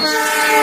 Yeah.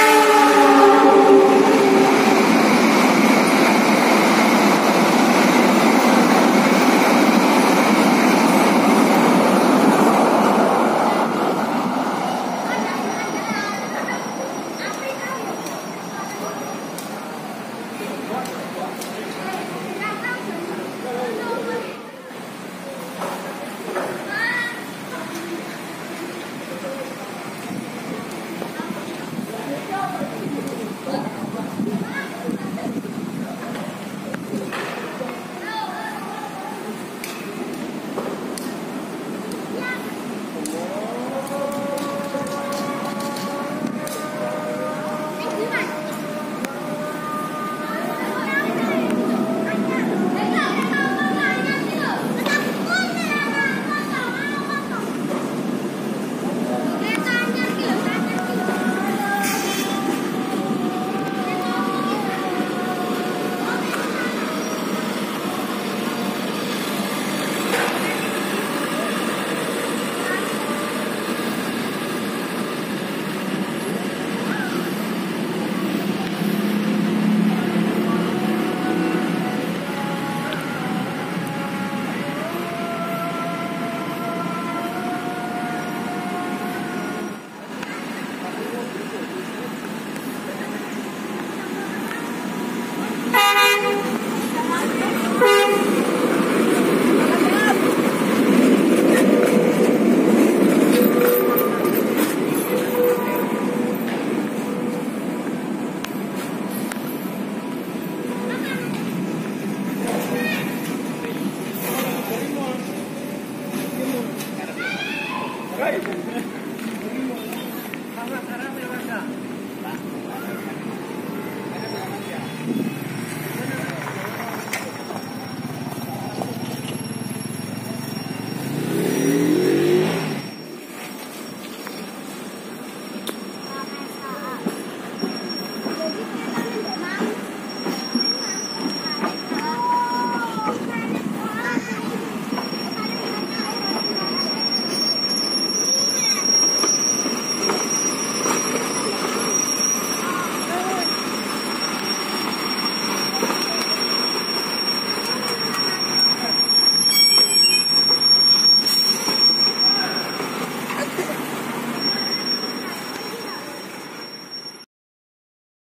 Right.